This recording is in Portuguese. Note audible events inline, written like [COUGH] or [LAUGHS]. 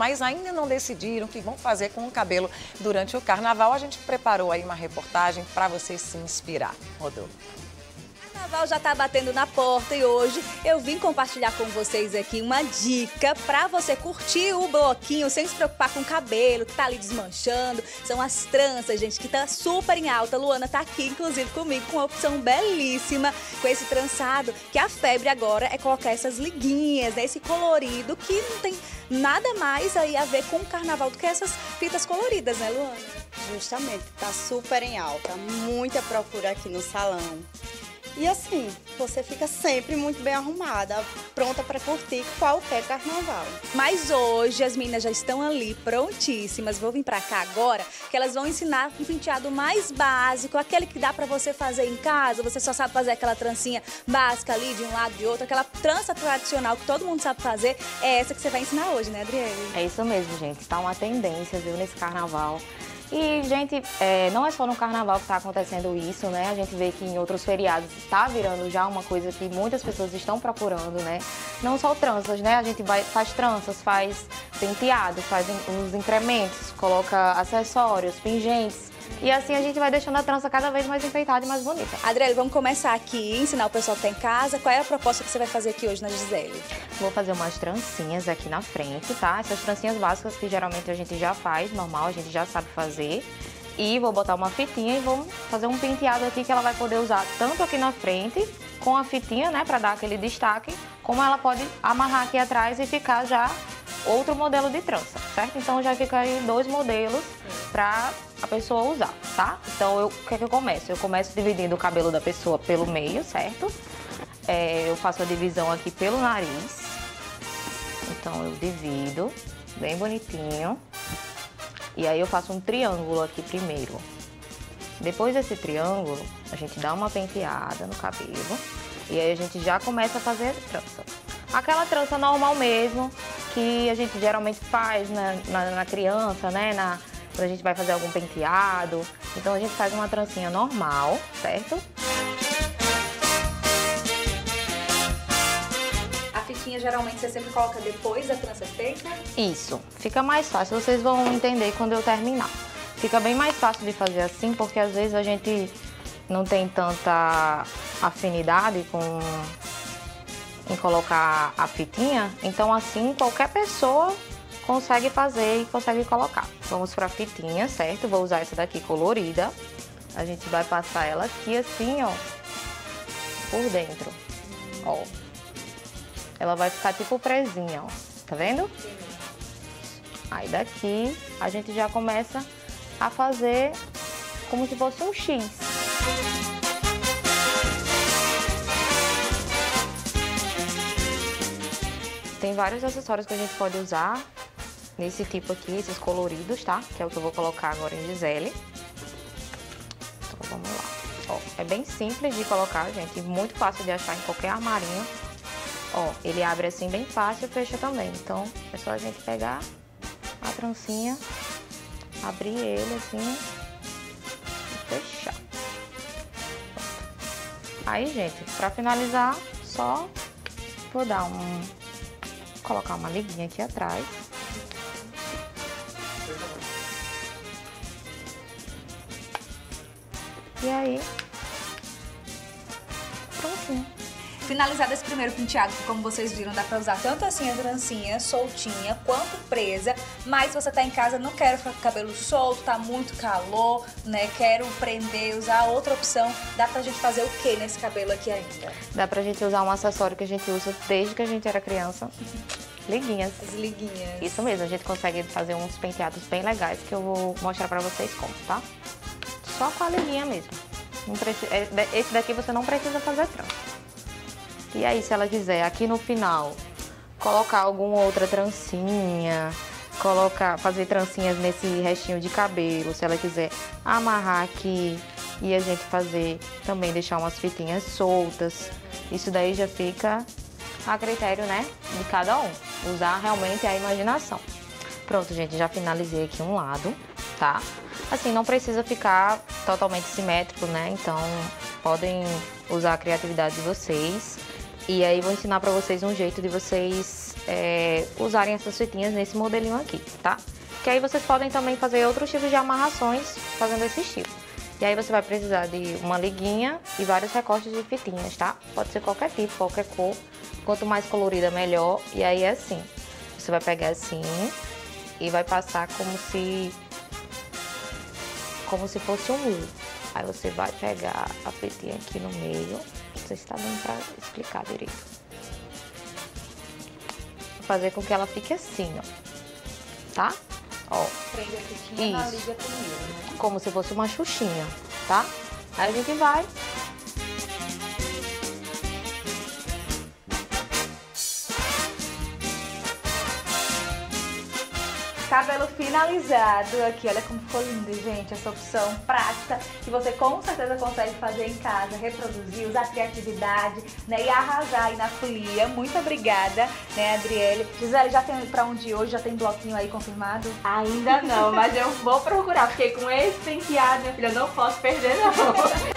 mas ainda não decidiram o que vão fazer com o cabelo durante o carnaval. A gente preparou aí uma reportagem para você se inspirar. Rodou. Carnaval já está batendo na porta e hoje eu vim compartilhar com vocês aqui uma dica para você curtir o bloquinho sem se preocupar com o cabelo que tá ali desmanchando. São as tranças, gente, que tá super em alta. Luana tá aqui, inclusive, comigo com uma opção belíssima com esse trançado, que a febre agora é colocar essas liguinhas, né? Esse colorido que não tem nada mais aí a ver com o carnaval do que essas fitas coloridas, né, Luana? Justamente, tá super em alta, muita procura aqui no salão. E assim, você fica sempre muito bem arrumada, pronta para curtir qualquer carnaval. Mas hoje as meninas já estão ali prontíssimas. Vou vir para cá agora, que elas vão ensinar um penteado mais básico, aquele que dá para você fazer em casa. Você só sabe fazer aquela trancinha básica ali de um lado de outro, aquela trança tradicional que todo mundo sabe fazer. É essa que você vai ensinar hoje, né, Adriele? É isso mesmo, gente. Tá uma tendência, viu, nesse carnaval. E, gente, é, não é só no carnaval que está acontecendo isso, né? A gente vê que em outros feriados está virando já uma coisa que muitas pessoas estão procurando, né? Não só tranças, né? A gente vai, faz tranças, faz penteados, faz os incrementos, coloca acessórios, pingentes. E assim a gente vai deixando a trança cada vez mais enfeitada e mais bonita. Adriele, vamos começar aqui, ensinar o pessoal que está em casa. Qual é a proposta que você vai fazer aqui hoje na Gisele? Vou fazer umas trancinhas aqui na frente, tá? Essas trancinhas básicas que geralmente a gente já faz, normal, a gente já sabe fazer. E vou botar uma fitinha e vou fazer um penteado aqui que ela vai poder usar tanto aqui na frente, com a fitinha, né, para dar aquele destaque, como ela pode amarrar aqui atrás e ficar já outro modelo de trança, certo? Então já fica aí dois modelos para a pessoa usar, tá? Então eu, o que é que eu começo? Eu começo dividindo o cabelo da pessoa pelo meio, certo? É, eu faço a divisão aqui pelo nariz. Então eu divido bem bonitinho. E aí eu faço um triângulo aqui primeiro. Depois desse triângulo, a gente dá uma penteada no cabelo. E aí a gente já começa a fazer trança. Aquela trança normal mesmo, que a gente geralmente faz na, na, na criança, né? Na, quando a gente vai fazer algum penteado. Então a gente faz uma trancinha normal, certo? A fitinha geralmente você sempre coloca depois da trança feita? Isso, fica mais fácil, vocês vão entender quando eu terminar. Fica bem mais fácil de fazer assim, porque às vezes a gente não tem tanta afinidade com em colocar a fitinha, então assim qualquer pessoa consegue fazer e consegue colocar. Vamos para a fitinha, certo? Vou usar essa daqui colorida. A gente vai passar ela aqui assim, ó, por dentro, ó. Ela vai ficar tipo presinha, ó, tá vendo? Aí daqui a gente já começa a fazer como se fosse um X. Tem vários acessórios que a gente pode usar nesse tipo aqui, esses coloridos, tá? Que é o que eu vou colocar agora em Gisele. Então vamos lá. Ó, é bem simples de colocar, gente, muito fácil de achar em qualquer armarinho. Ó, ele abre assim bem fácil e fecha também. Então é só a gente pegar a trancinha, abrir ele assim e fechar. Aí, gente, pra finalizar, só vou dar um colocar uma liguinha aqui atrás. E aí, prontinho. Finalizado esse primeiro penteado, que como vocês viram, dá pra usar tanto assim a trancinha soltinha, quanto presa. Mas se você tá em casa, não quero ficar com o cabelo solto, tá muito calor, né? Quero prender, usar outra opção. Dá pra gente fazer o que nesse cabelo aqui ainda? Dá pra gente usar um acessório que a gente usa desde que a gente era criança. Liguinhas. As liguinhas. Isso mesmo, a gente consegue fazer uns penteados bem legais que eu vou mostrar pra vocês como, tá? Só com a liguinha mesmo. Precisa, é, esse daqui você não precisa fazer trança. E aí, se ela quiser aqui no final colocar alguma outra trancinha, colocar, fazer trancinhas nesse restinho de cabelo, se ela quiser amarrar aqui e a gente fazer também deixar umas fitinhas soltas, isso daí já fica a critério, né, de cada um. Usar realmente a imaginação. Pronto, gente, já finalizei aqui um lado, tá? Assim, não precisa ficar totalmente simétrico, né? Então, podem usar a criatividade de vocês. E aí vou ensinar para vocês um jeito de vocês é, usarem essas fitinhas nesse modelinho aqui, tá? Que aí vocês podem também fazer outros tipos de amarrações fazendo esse estilo. E aí você vai precisar de uma liguinha e vários recortes de fitinhas, tá? Pode ser qualquer tipo, qualquer cor. Quanto mais colorida, melhor. E aí é assim. Você vai pegar assim e vai passar como se como se fosse um U. Aí você vai pegar a fitinha aqui no meio. Não sei se tá dando pra explicar direito. Fazer com que ela fique assim, ó. Tá? Ó. Prende a fitinha na Isso. liga primeiro, né? Como se fosse uma xuxinha, tá? Aí a gente vai Cabelo finalizado aqui, olha como ficou lindo, gente. Essa opção prática que você com certeza consegue fazer em casa, reproduzir, usar criatividade, né? E arrasar aí na folia. Muito obrigada, né, Adriele? Gisele, já tem pra onde hoje? Já tem bloquinho aí confirmado? Ainda não, mas eu vou procurar, porque com esse penteado, minha filha, eu não posso perder, não. [LAUGHS]